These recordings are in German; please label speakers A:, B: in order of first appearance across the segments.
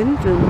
A: 准准。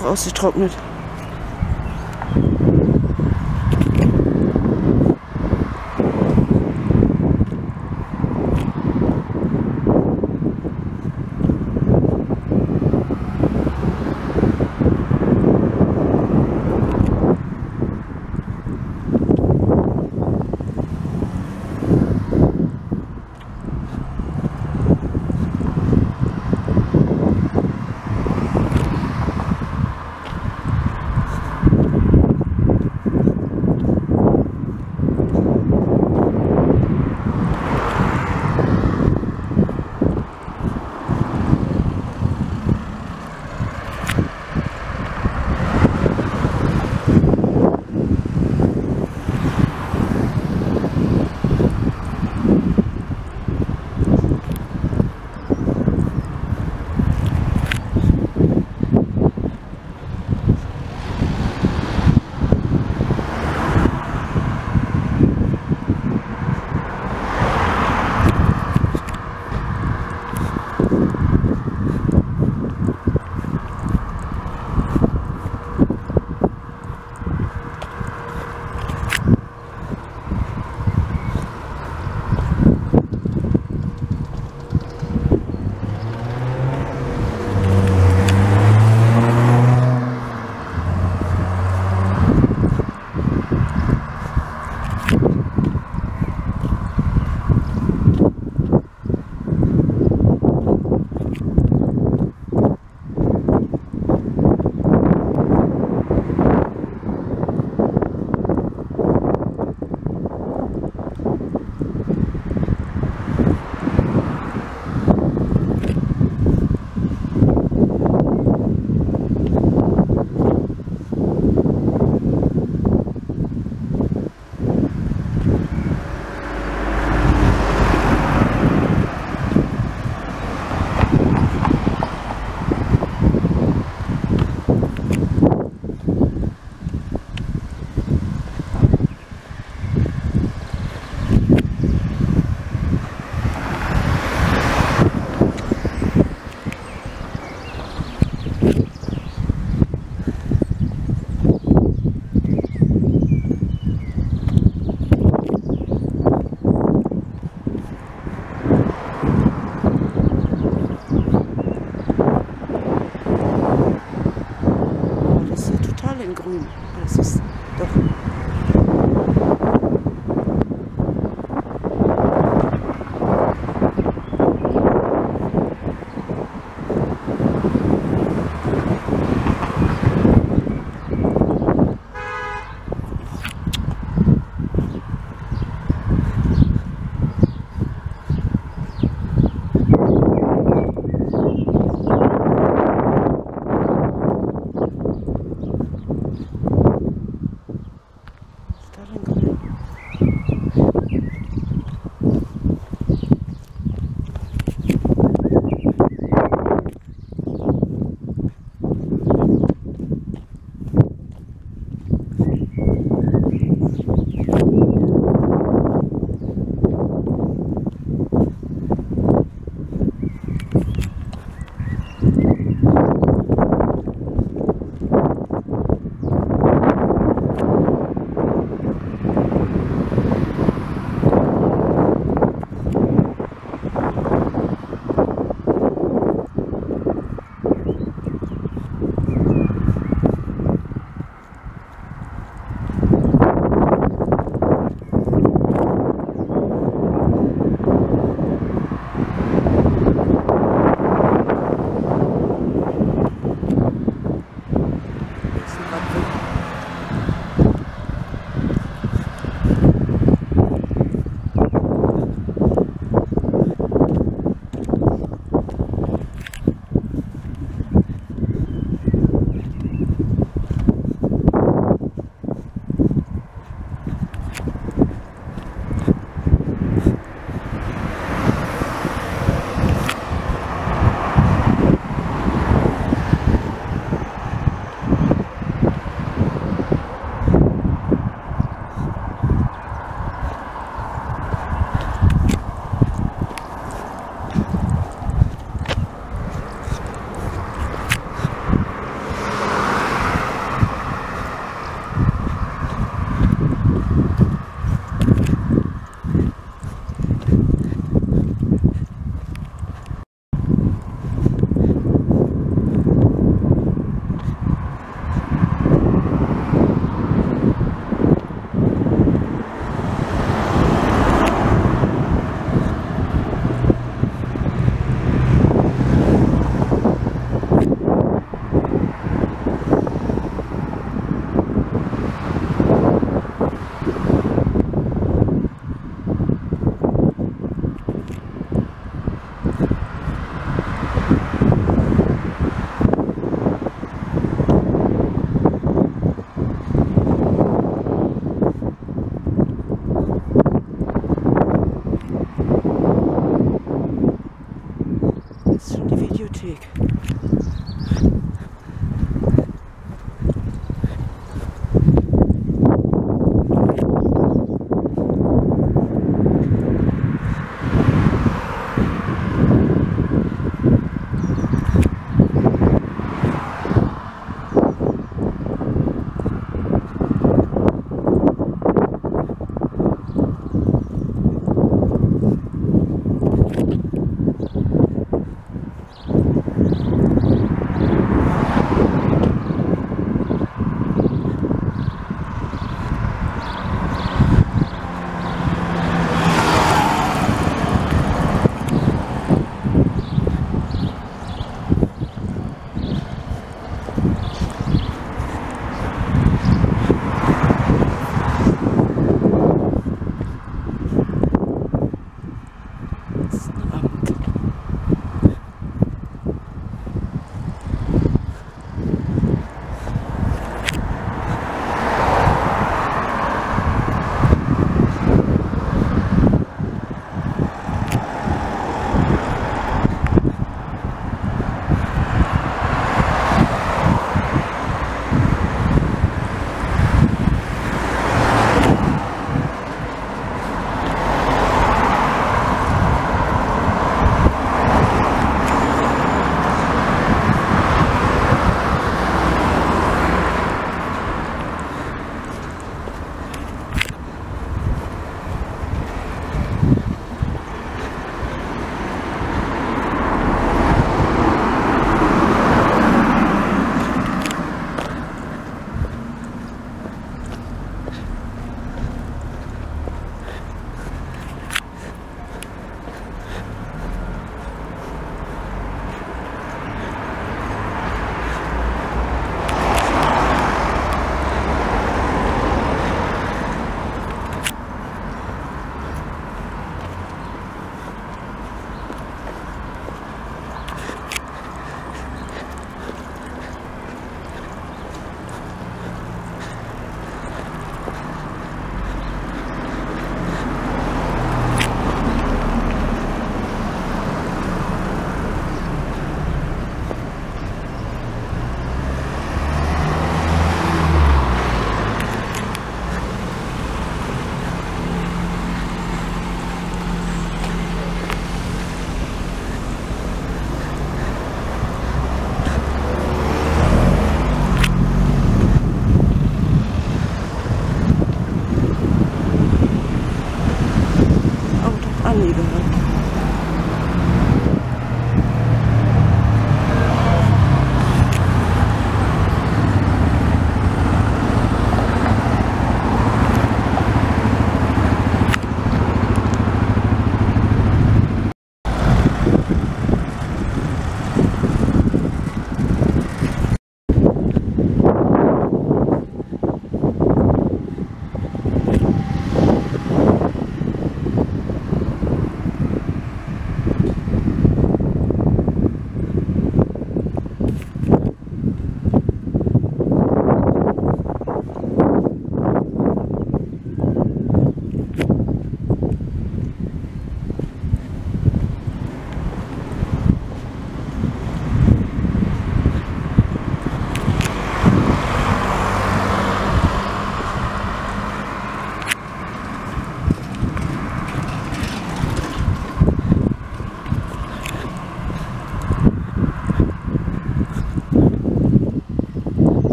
A: Auch ausgetrocknet.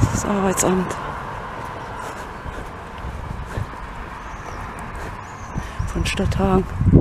A: Ist das Arbeitsamt. Von Stadthagen.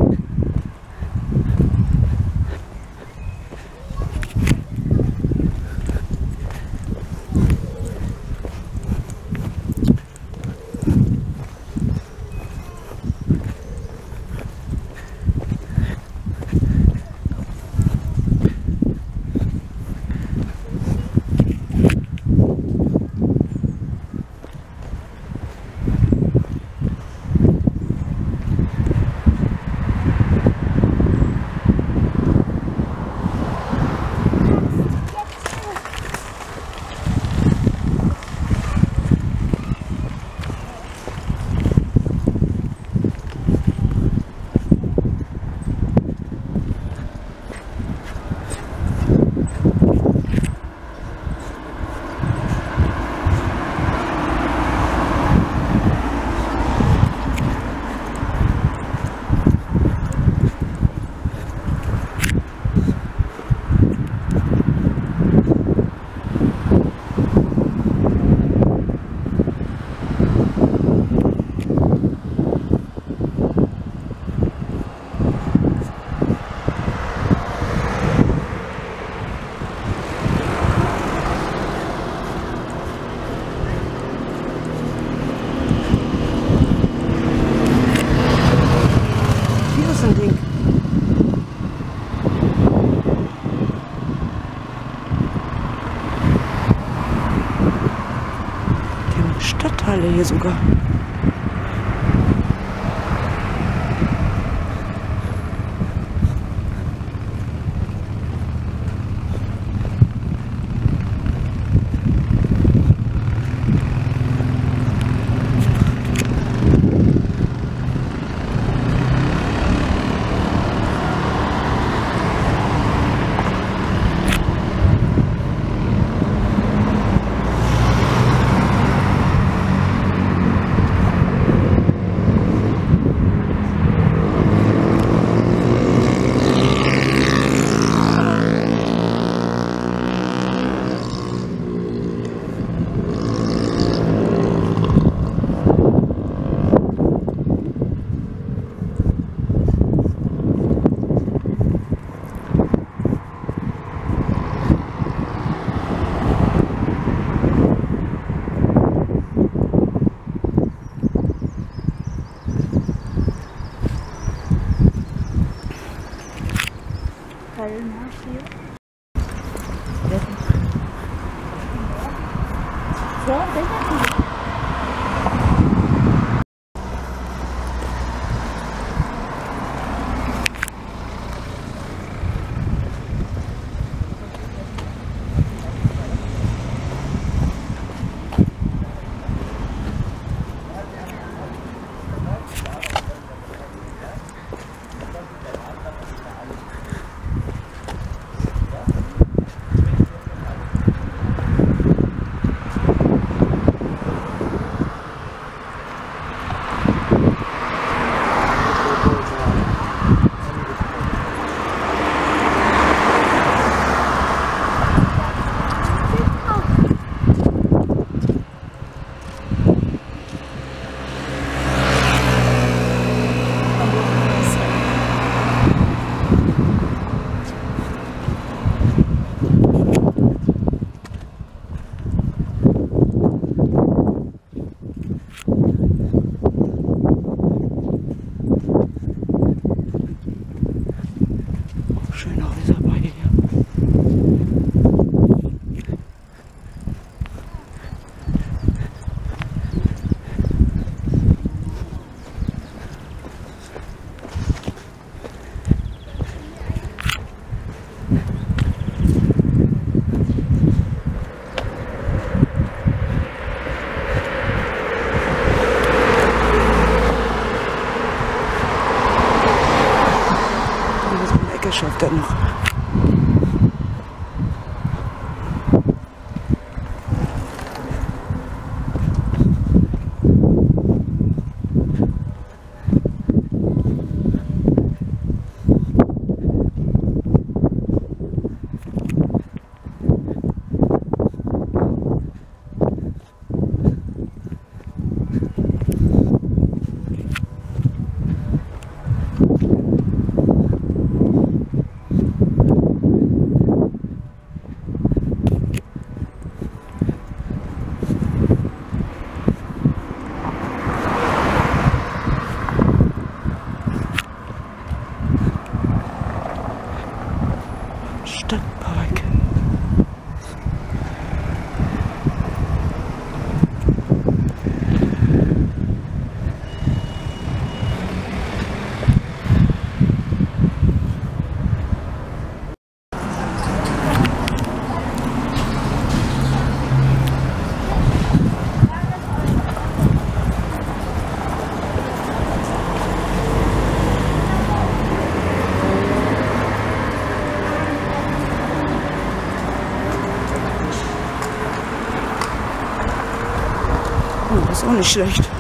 A: auch nicht schlecht.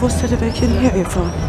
A: what side of I can
B: hear you, from.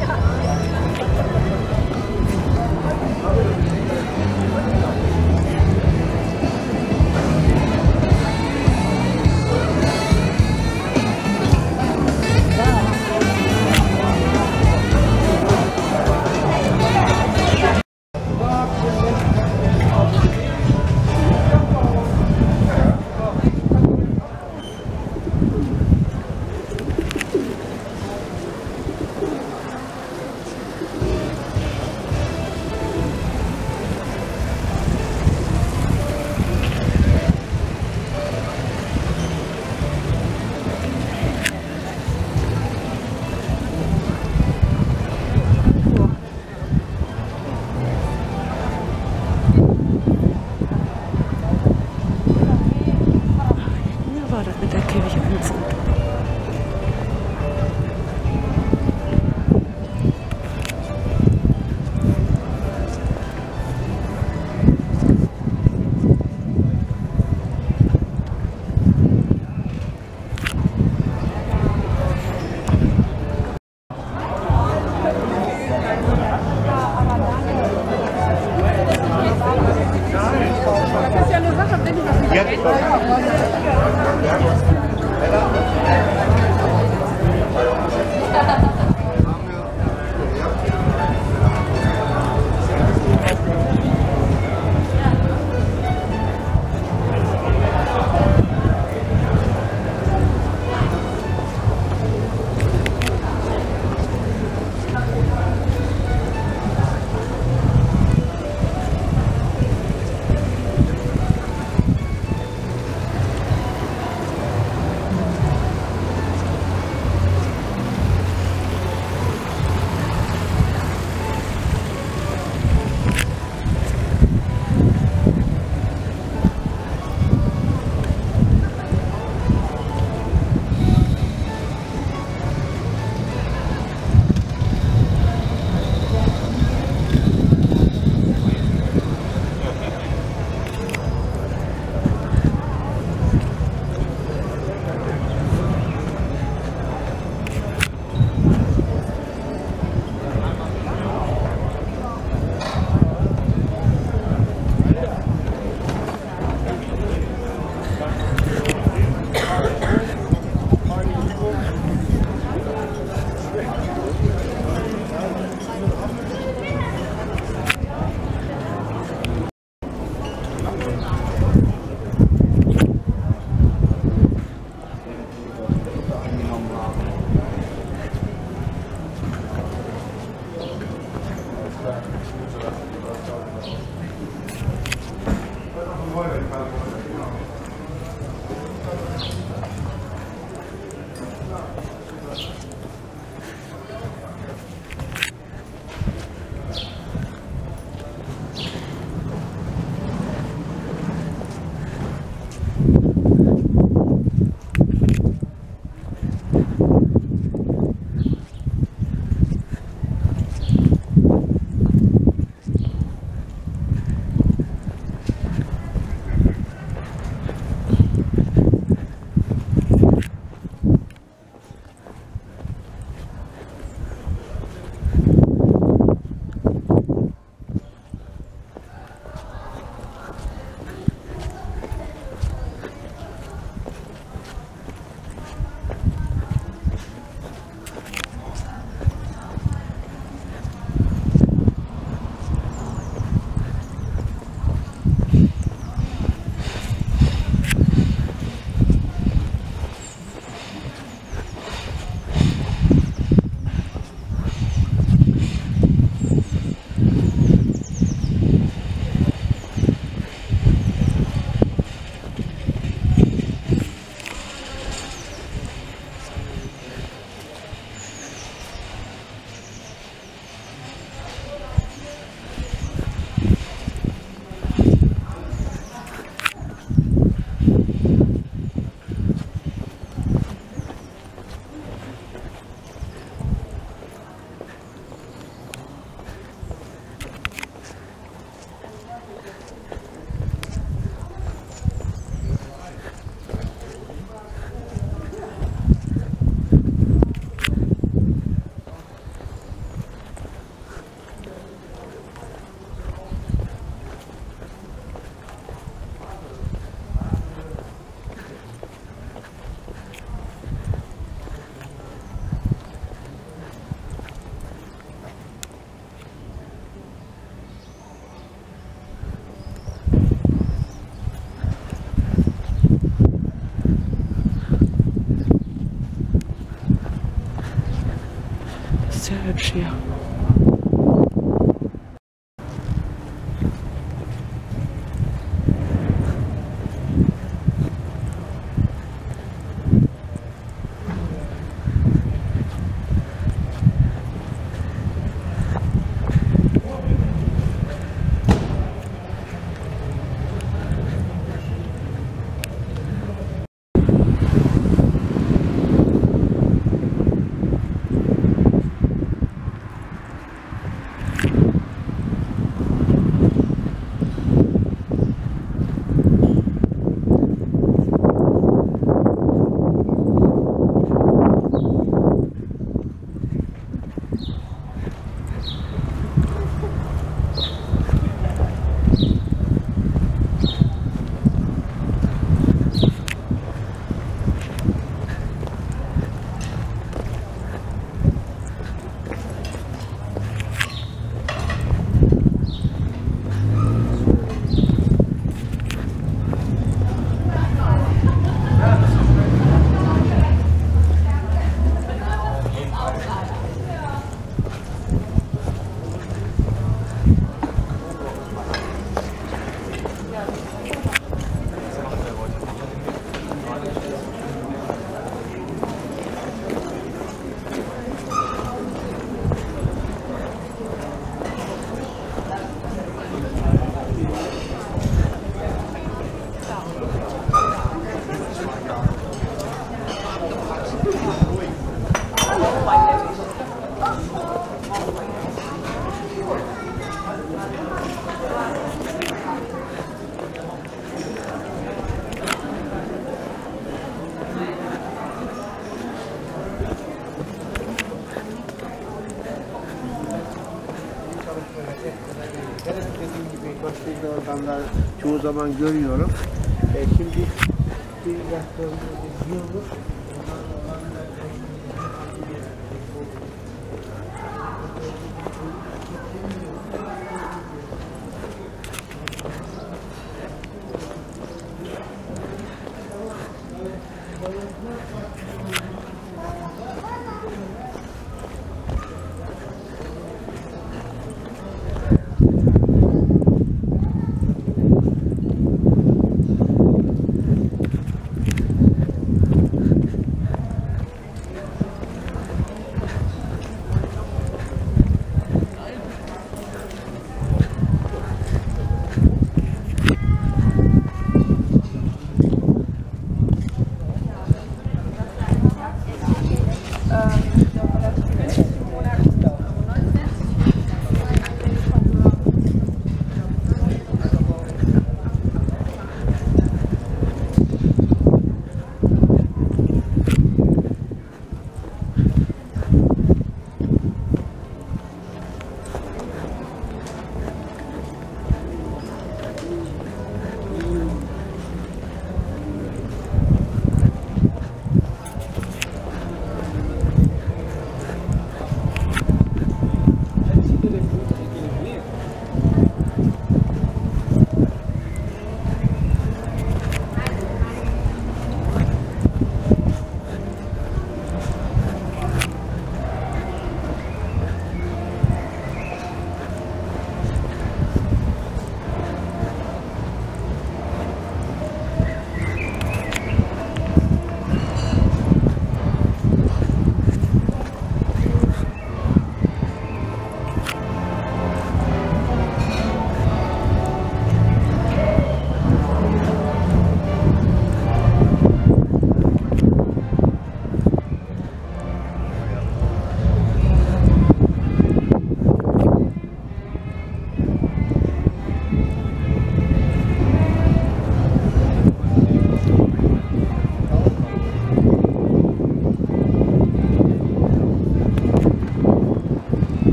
B: Zaman görüyorum.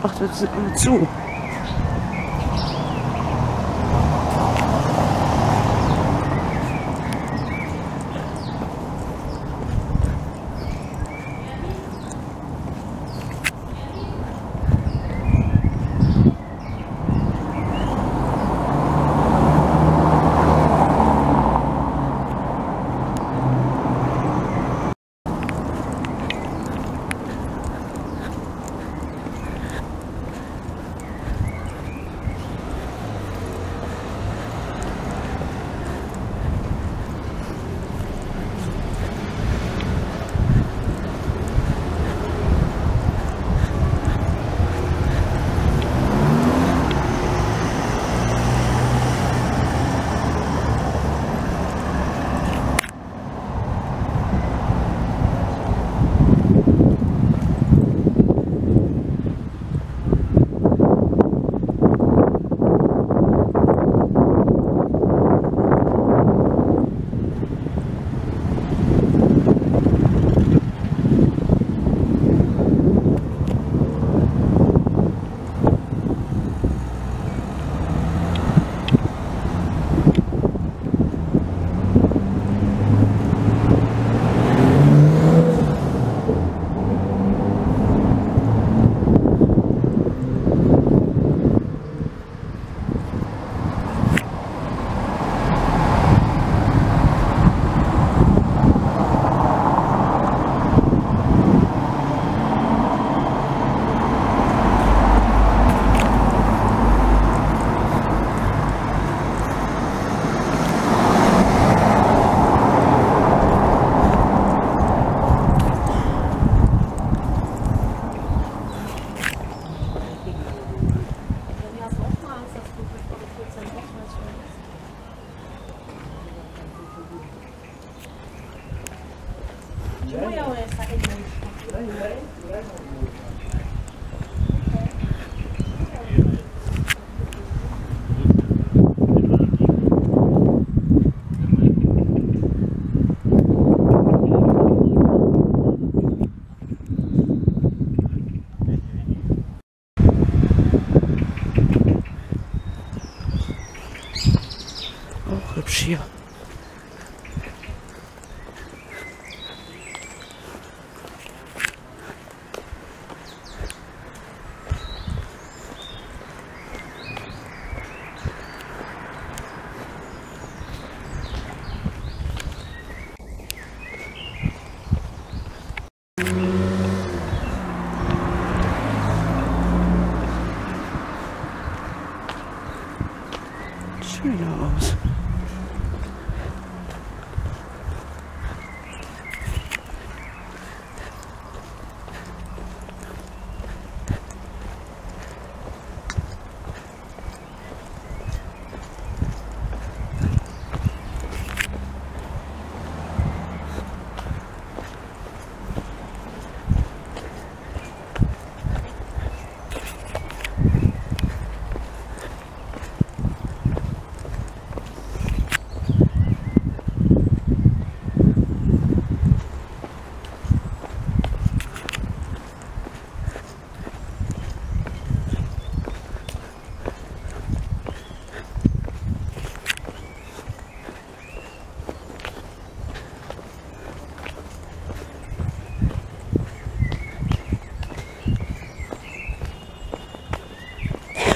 A: Immer zu.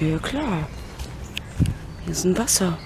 A: Ja klar. Hier ist ein Wasser.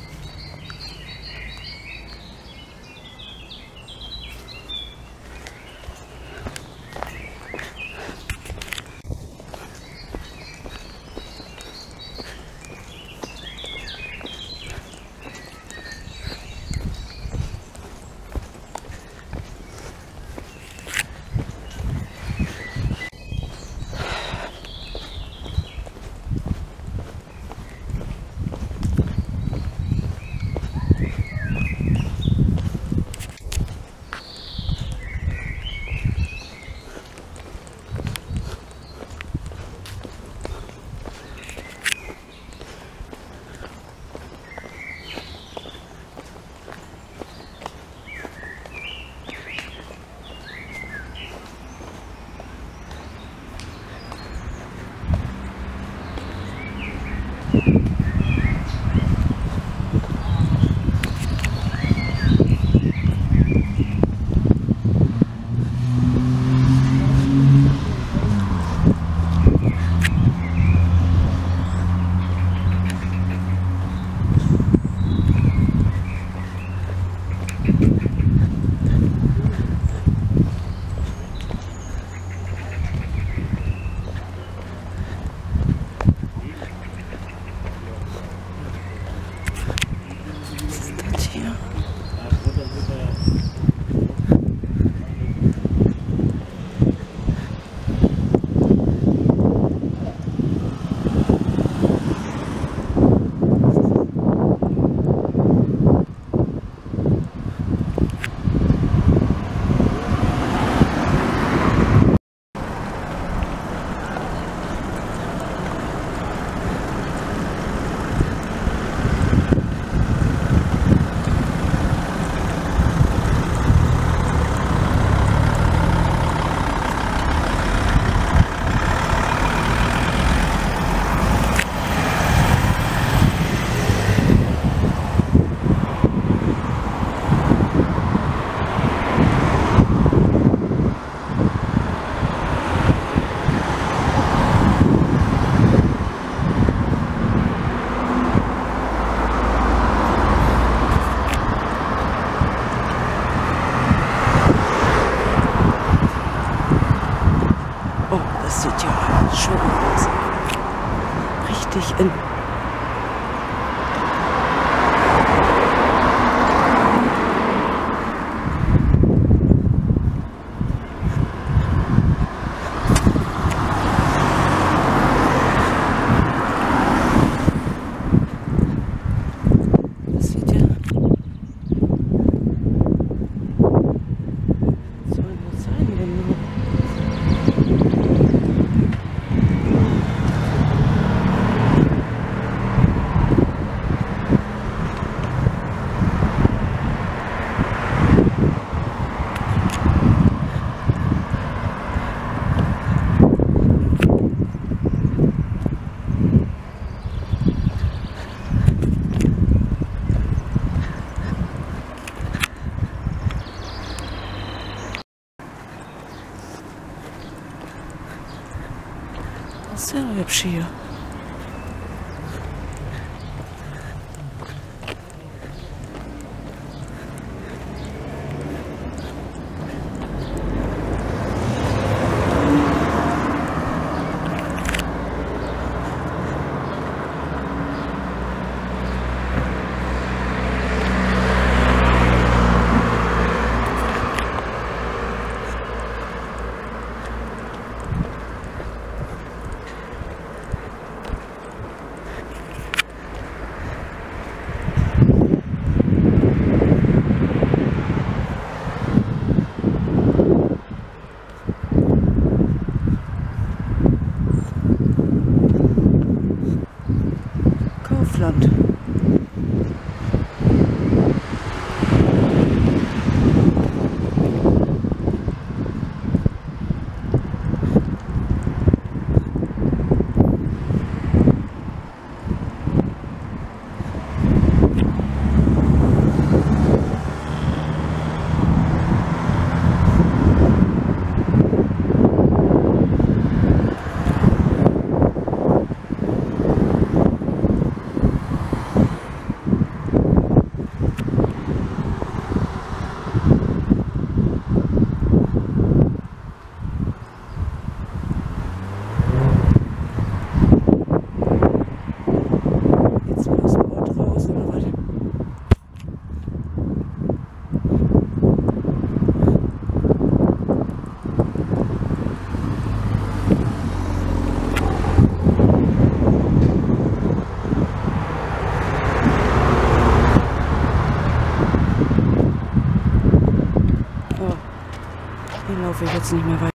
A: natürlich jetzt nicht mehr weiter.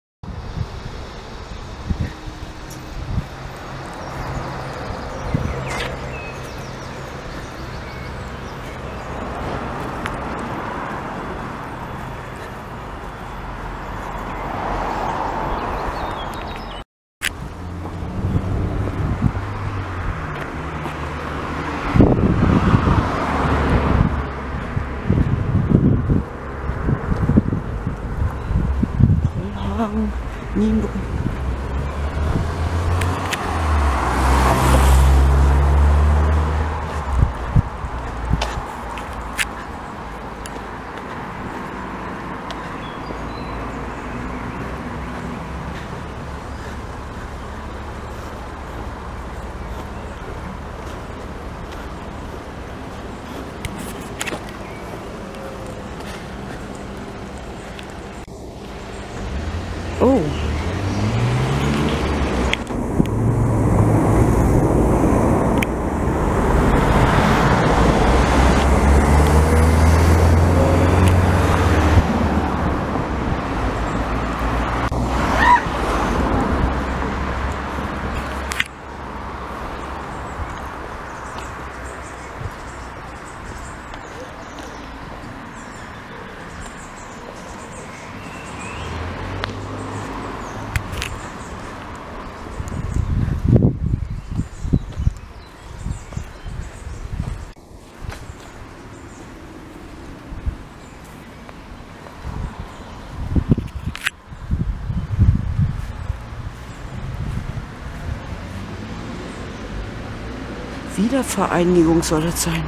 A: Wiedervereinigung soll das sein.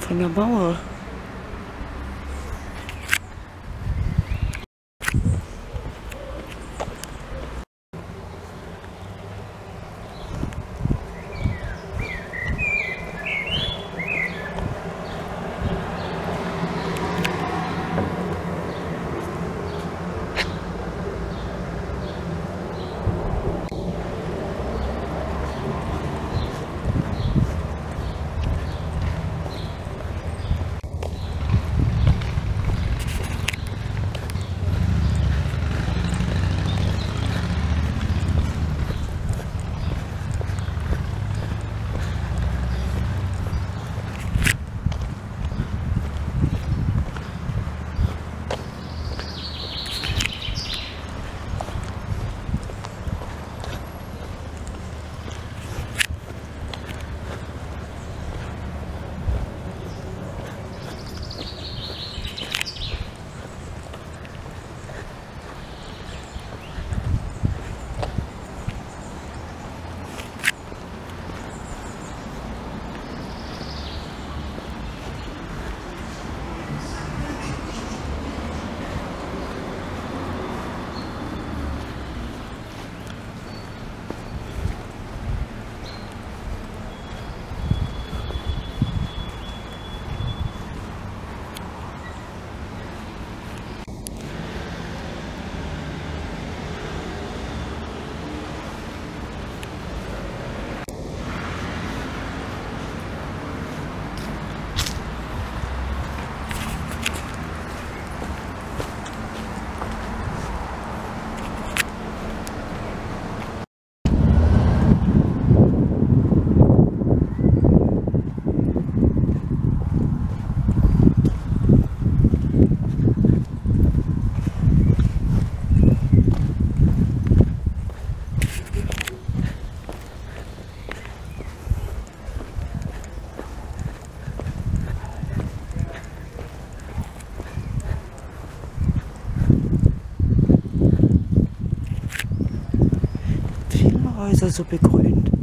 A: Von der Mauer. Häuser so begrünt.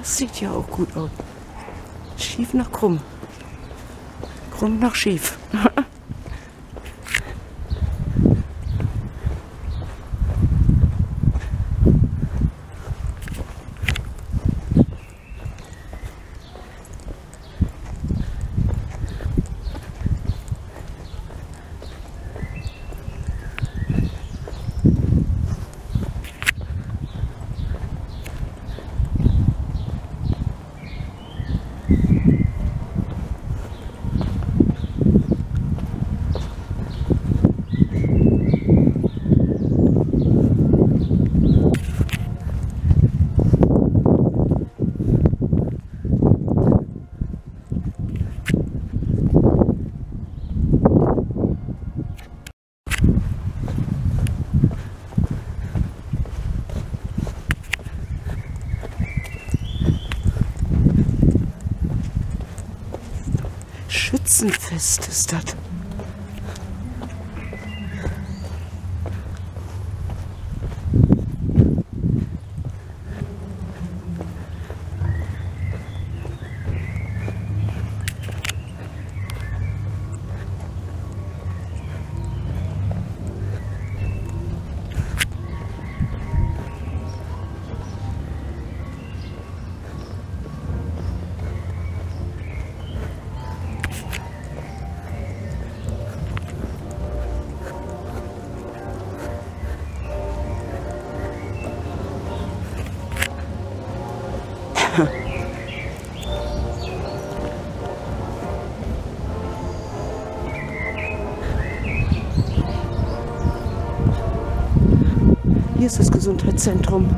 A: Das sieht ja auch gut aus. Schief nach krumm. Krumm nach schief. Schützenfest ist das. Ist das Gesundheitszentrum.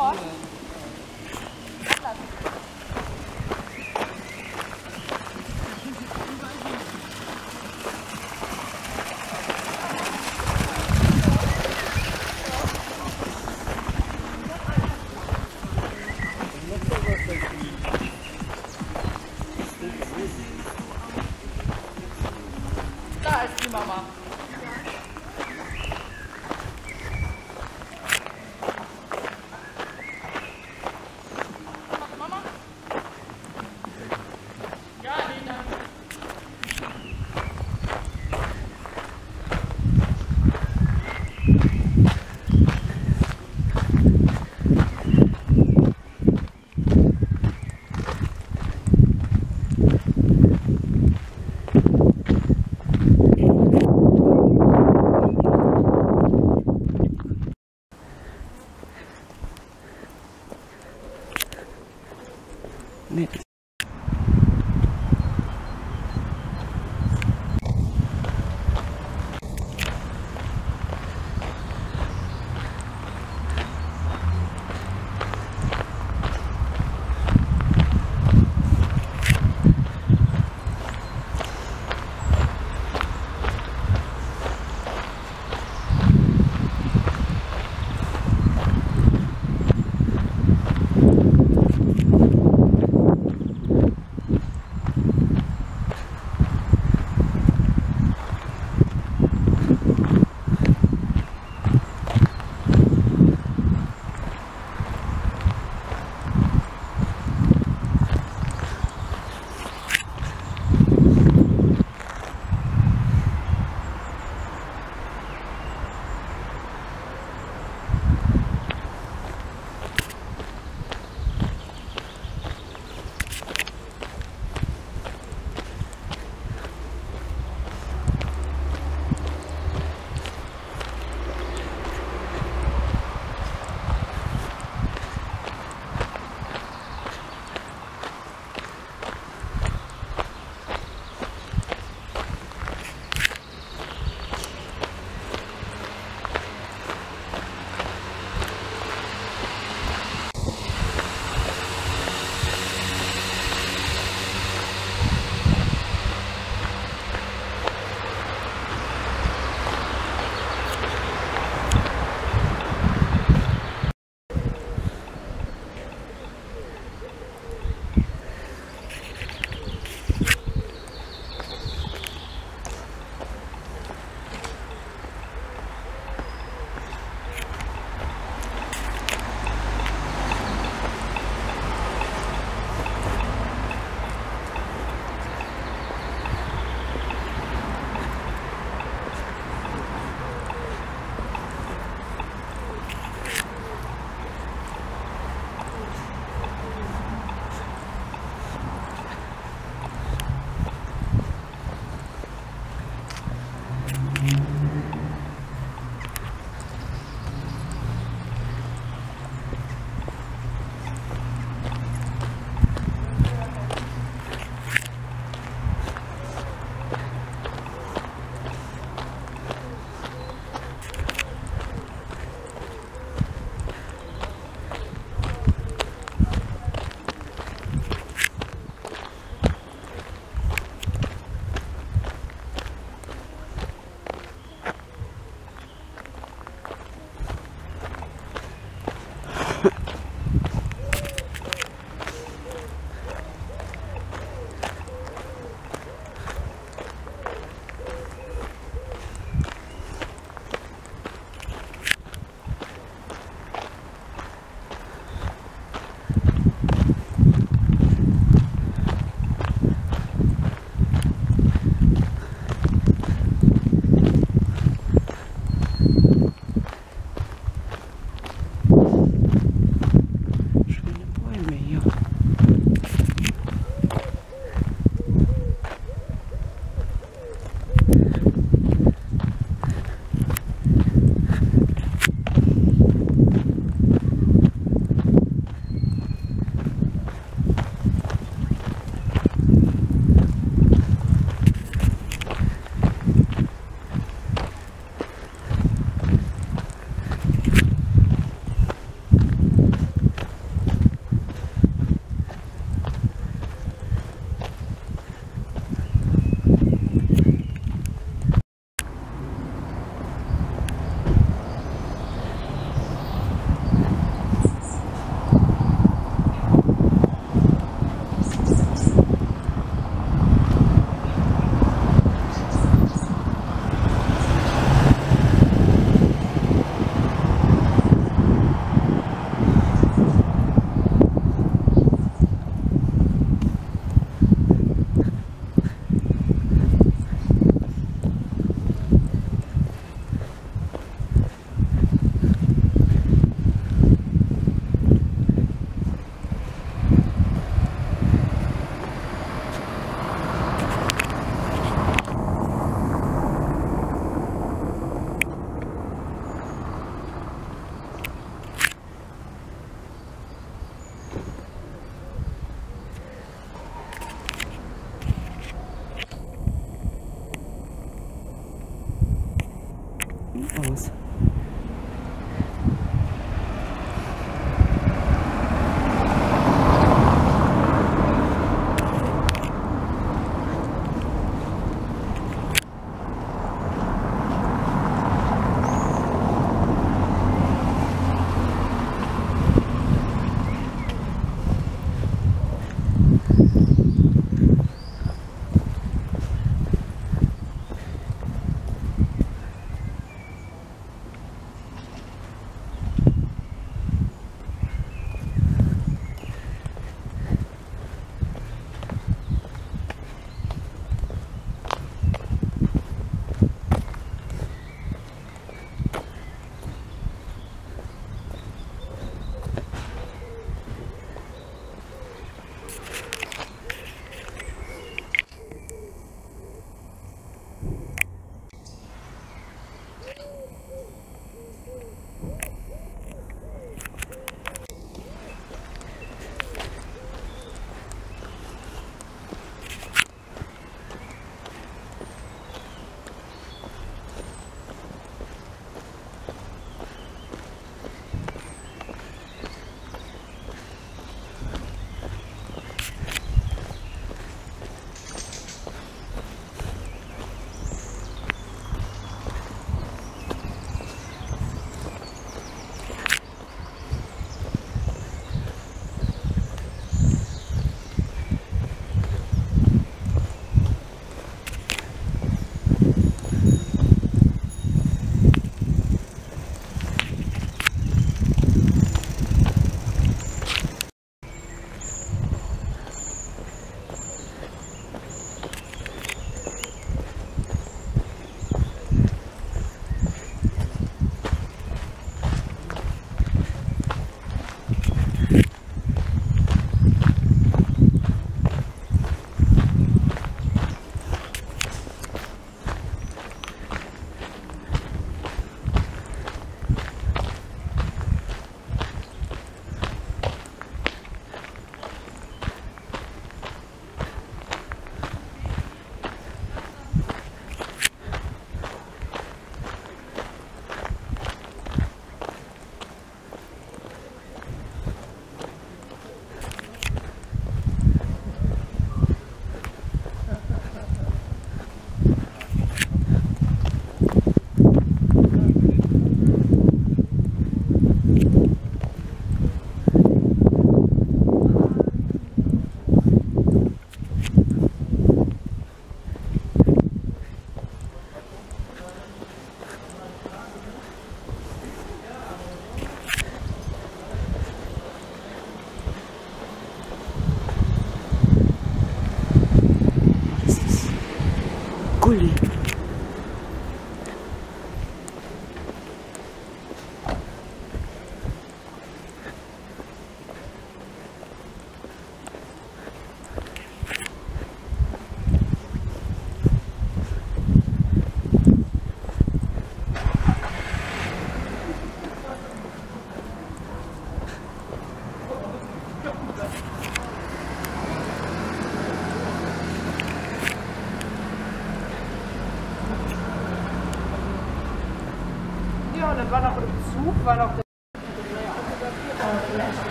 A: fora.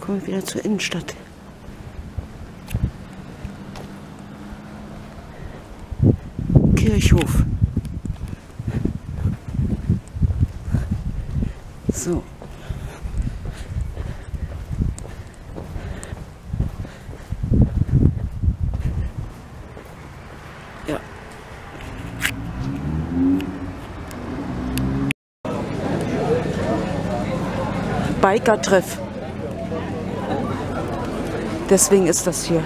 A: Kommen wieder zur Innenstadt. Kirchhof. So. Ja. Biker-Treff. Deswegen ist das hier.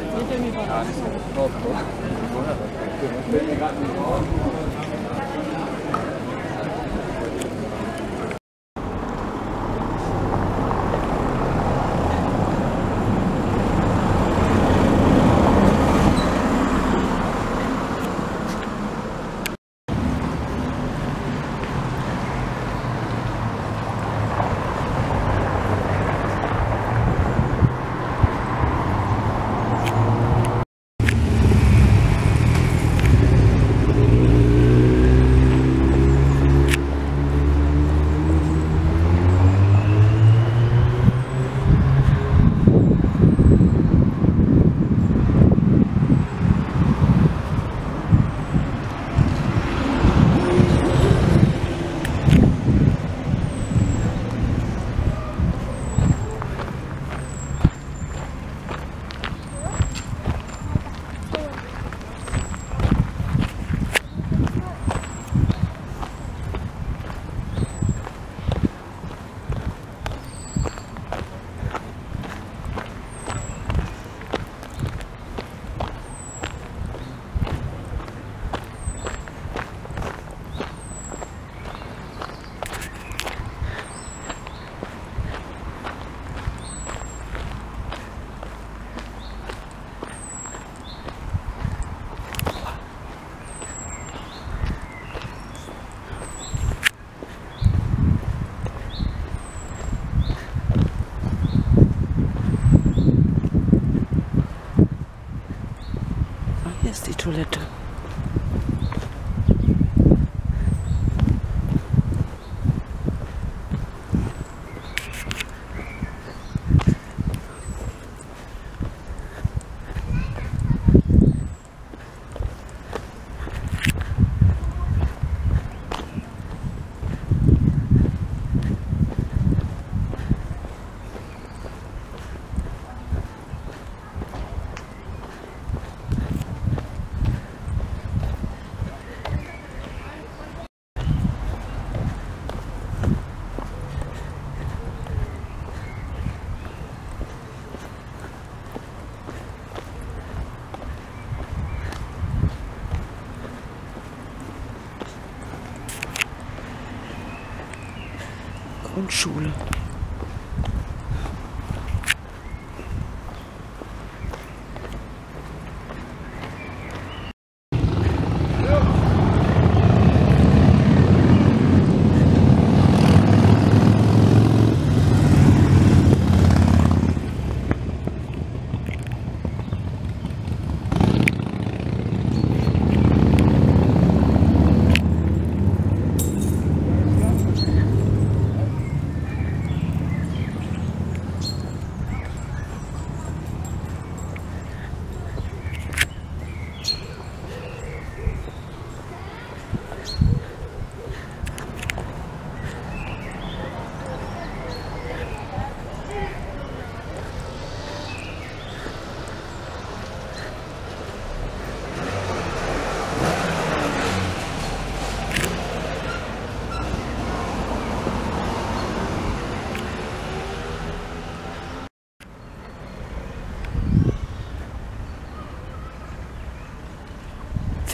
A: Grundschule.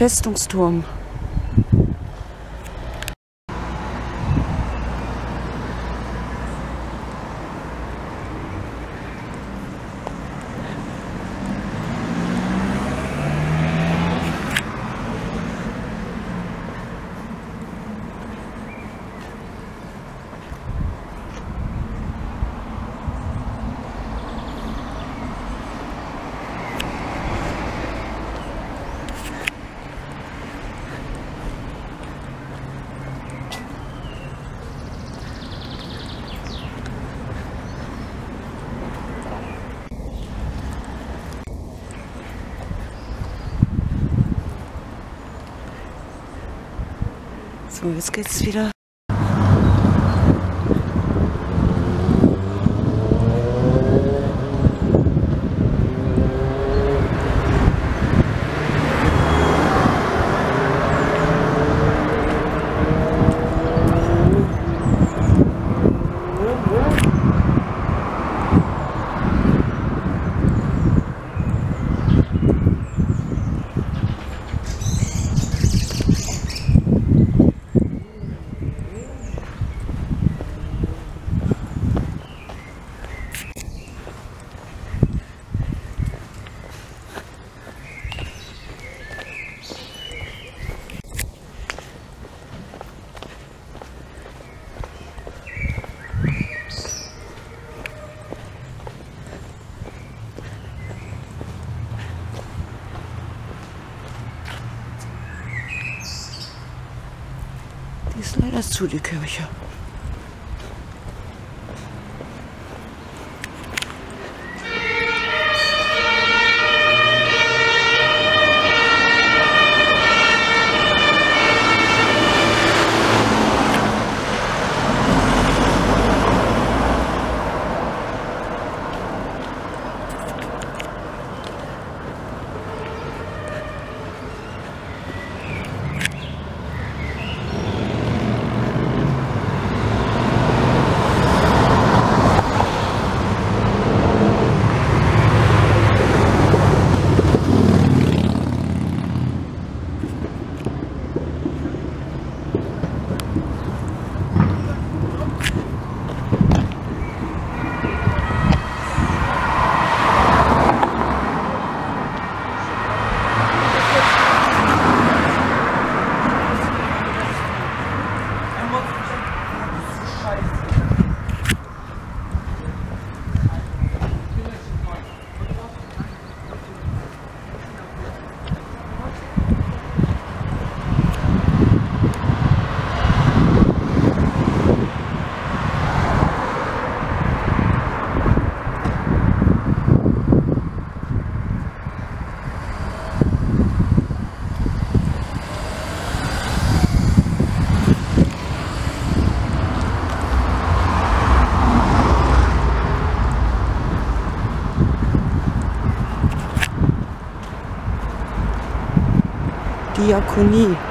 A: Festungsturm. So, jetzt geht's wieder. Leider zu, die Kirche. Diakonie.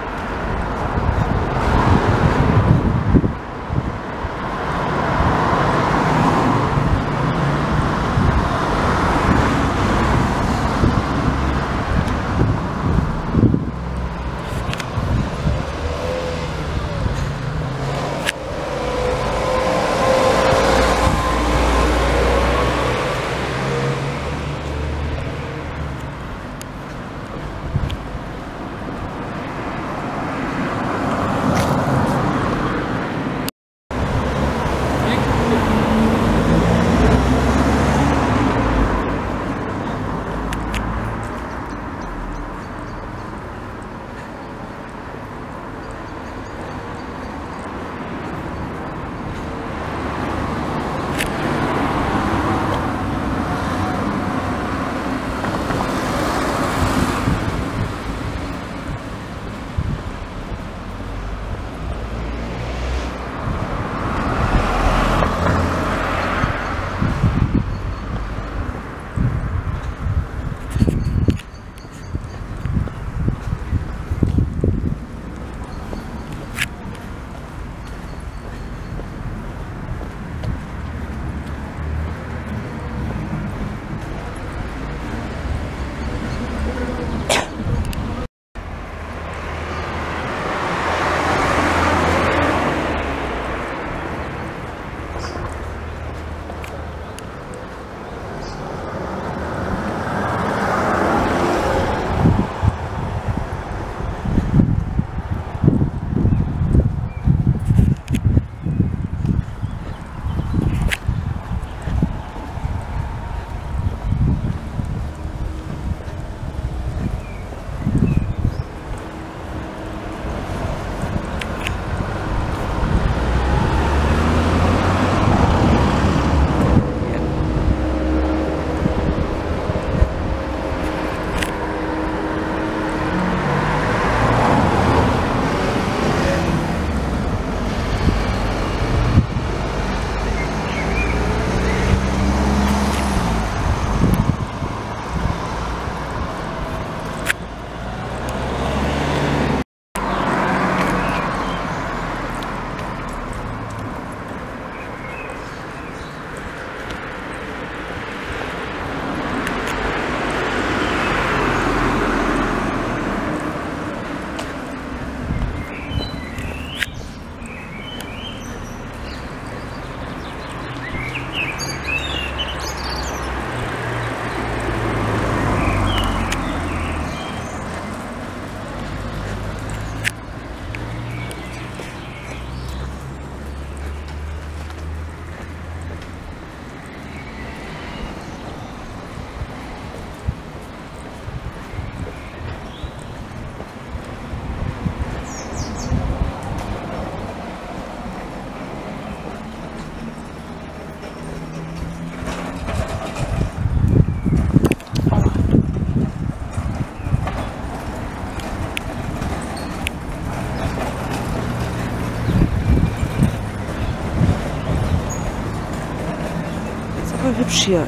A: Hübsch hier, äh,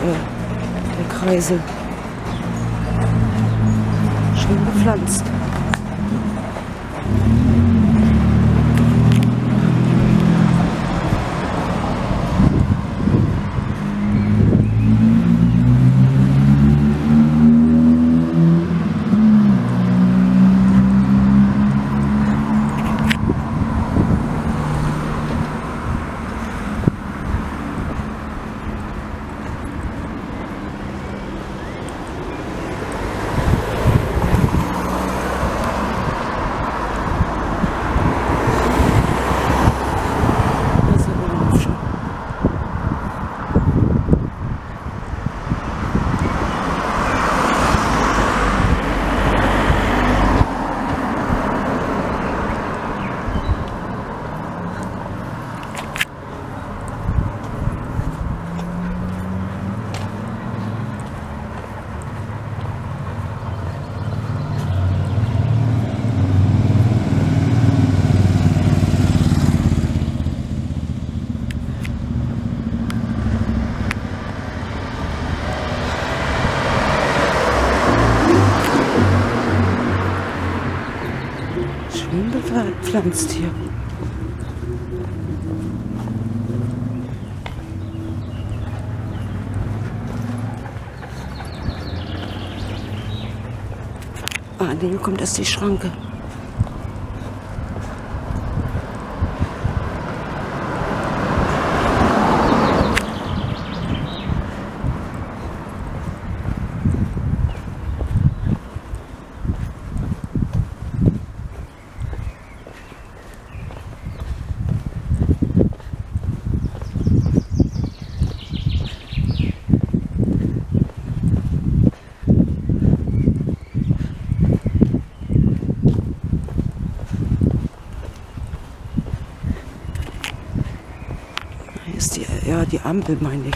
A: der Kreisel. Schön gepflanzt. Verpflanzt hier. Ah, nee, kommt erst die Schranke. Hier ist die,